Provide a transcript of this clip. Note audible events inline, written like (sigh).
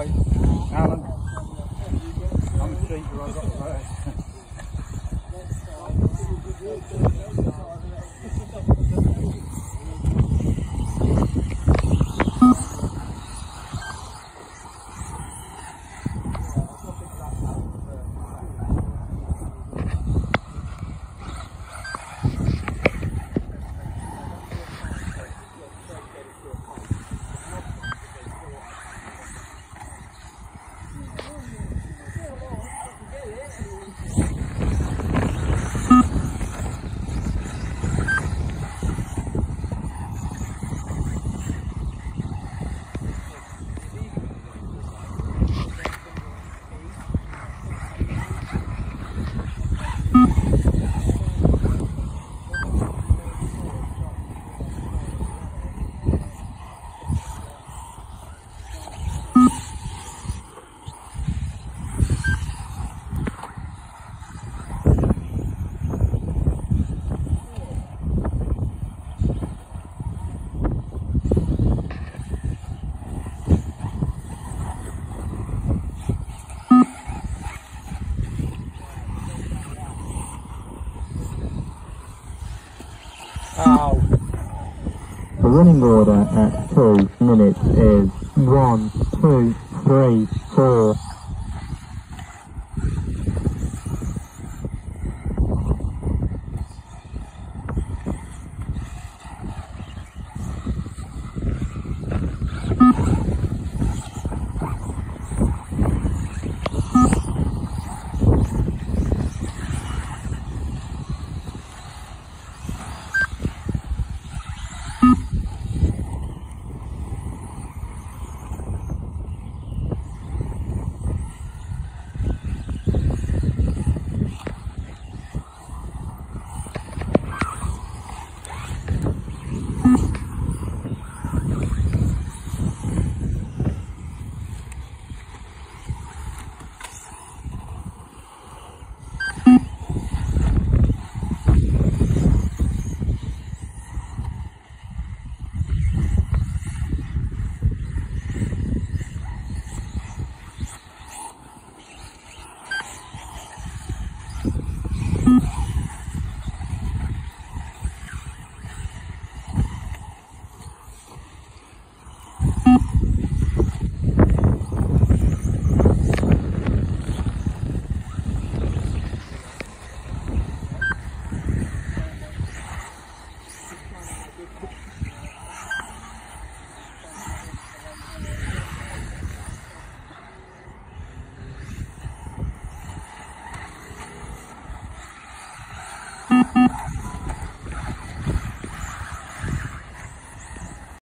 Right, Alan. I'm a cheater, I've got the bird. (laughs) The running order at two minutes is one, two, three, four,